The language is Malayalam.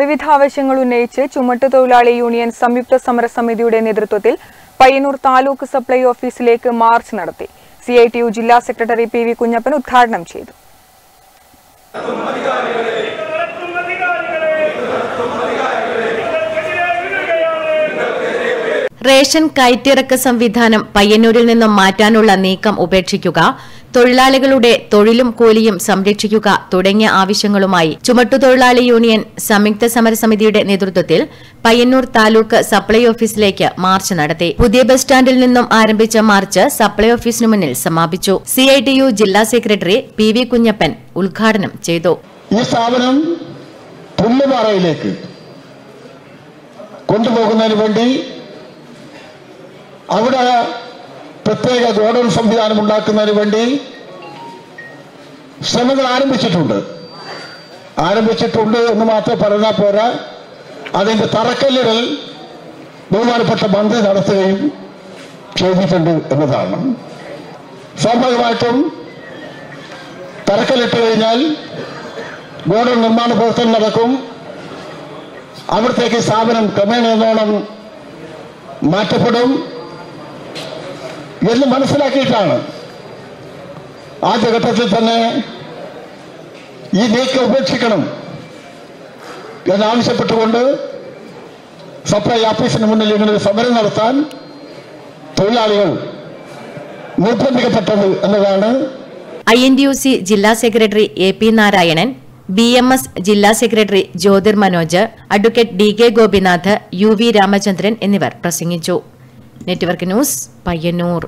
വിവിധ ആവശ്യങ്ങൾ ഉന്നയിച്ച് ചുമട്ടുതൊഴിലാളി യൂണിയൻ സംയുക്ത സമരസമിതിയുടെ നേതൃത്വത്തിൽ പയ്യന്നൂർ താലൂക്ക് സപ്ലൈ ഓഫീസിലേക്ക് മാർച്ച് നടത്തി. സി ജില്ലാ സെക്രട്ടറി പി കുഞ്ഞപ്പൻ ഉദ്ഘാടനം ചെയ്തു. റേഷൻ കയറ്റിറക്ക സംവിധാനം പയ്യന്നൂരിൽ നിന്നും മാറ്റാനുള്ള നീക്കം ഉപേക്ഷിക്കുക തൊഴിലാളികളുടെ തൊഴിലും കൂലിയും സംരക്ഷിക്കുക തുടങ്ങിയ ആവശ്യങ്ങളുമായി ചുമട്ടുതൊഴിലാളി യൂണിയൻ സംയുക്ത സമരസമിതിയുടെ നേതൃത്വത്തിൽ പയ്യന്നൂർ താലൂക്ക് സപ്ലൈ ഓഫീസിലേക്ക് മാർച്ച് നടത്തി. പുതിയ ബസ് സ്റ്റാൻഡിൽ നിന്നും ആരംഭിച്ച മാർച്ച് സപ്ലൈ ഓഫീസിനു മുന്നിൽ സമാപിച്ചു. സിഐടിയു ജില്ലാ സെക്രട്ടറി പി വി കുഞ്ഞപ്പൻ ഉദ്ഘാടനം ചെയ്തു. ഈ സ്ഥാപനം പുല്ലുപാറയിലേക്ക് കൊണ്ടുപോകുന്നതിന് വേണ്ടി അവിടെ പ്രത്യേക ഗോഡൌൺ സംവിധാനം ഉണ്ടാക്കുന്നതിന് വേണ്ടി ശ്രമങ്ങൾ ആരംഭിച്ചിട്ടുണ്ട്. ആരംഭിച്ചിട്ടുണ്ട് എന്ന് മാത്രം പറഞ്ഞാൽ പോരാ. അതിന്റെ തറക്കല്ലുകൾ ബഹുമാനപ്പെട്ട മന്ത്രി നടത്തുകയും ചെയ്തിട്ടുണ്ട് എന്നതാണ്. സ്വാഭാവികമായിട്ടും തറക്കല്ലിട്ട് കഴിഞ്ഞാൽ ഗോഡൌൺ നിർമ്മാണ പ്രവർത്തനം നടക്കും. അവിടത്തേക്ക് സ്ഥാപനം ക്രമേണ എന്നോണം മാറ്റപ്പെടും. എന്ന് മനസ്സിലാക്കിയിട്ടാണ്. ആദ്യഘട്ടത്തിൽ തന്നെ ഈ നീക്കം ഉപേക്ഷിക്കണം എന്നാവശ്യപ്പെട്ടുകൊണ്ട് സപ്ലൈ ഓഫീസിന് മുന്നിൽ ഇങ്ങനെ സമരം നടത്താൻ തൊഴിലാളികൾ നിർബന്ധിക്കപ്പെട്ടത് എന്നതാണ് I N D U C ജില്ലാ secretary A P Narayanan B M S ജില്ലാ secretary Jyothir Manoj advocate D K Gopinath U V Ramachandran എന്നിവർ പ്രസംഗിച്ചു. Network news Payyanur